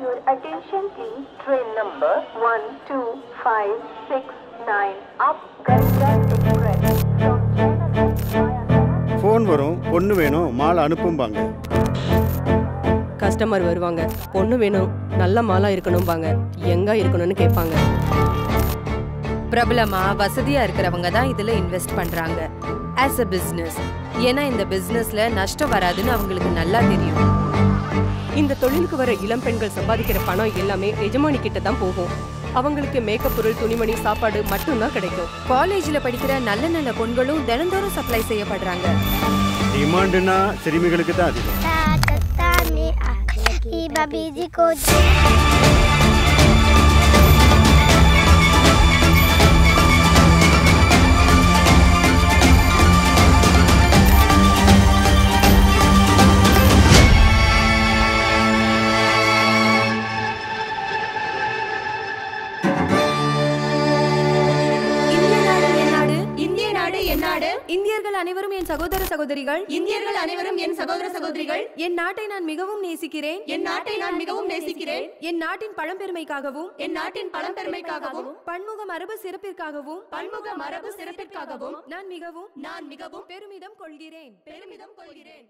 your attention please. Train number 12569 up Garija Express. From phone வரும் பொண்ணு வேணும் மாலை அனுப்பும்பாங்க. கஸ்டமர் வருவாங்க. பொண்ணு வேணும் நல்ல மாலா இருக்கணும்பாங்க. எங்க இருக்கணும்னு கேட்பாங்க. பிரபலமா வசதியா இருக்கிறவங்க தான் இதுல இன்வெஸ்ட் பண்றாங்க. ஆஸ் அ பிசினஸ் ஏன்னா இந்த பிசினஸ்ல நஷ்டம் வராதுன்னு அவங்களுக்கு நல்லா தெரியும். இந்த தொழிலுக்கு வர இளம் பெண்கள் சம்பாதிக்கிற பணம் எல்லாமே எஜமானி கிட்ட தான் போகும். அவங்களுக்கு மேக்கப் பொருள் துணிமணி சாப்பாடு மட்டும்தான் கிடைக்கும். காலேஜ்ல படிக்கிற நல்ல நல்ல பொண்களும் தினந்தோறும் சப்ளை செய்யப்படுறாங்க. டிமாண்டுனா சிறுமிகளுக்கு தான் அதிகம். நாடு இந்தியர்கள் அனைவரும் என் சகோதர சகோதரிகள். இந்தியர்கள் அனைவரும் என் சகோதர சகோதரிகள். என் நாட்டை நான் மிகவும் நேசிக்கிறேன். என் நாட்டை நான் மிகவும் நேசிக்கிறேன். என் நாட்டின் பழம்பெருமைக்காகவும். என் நாட்டின் பழம்பெருமைக்காகவும். பன்முக மரபு சிறப்பிற்காகவும். பன்முக மரபு சிறப்பிற்காகவும். நான் மிகவும் நான் மிகவும் பெருமிதம் கொள்கிறேன். பெருமிதம் கொள்கிறேன்.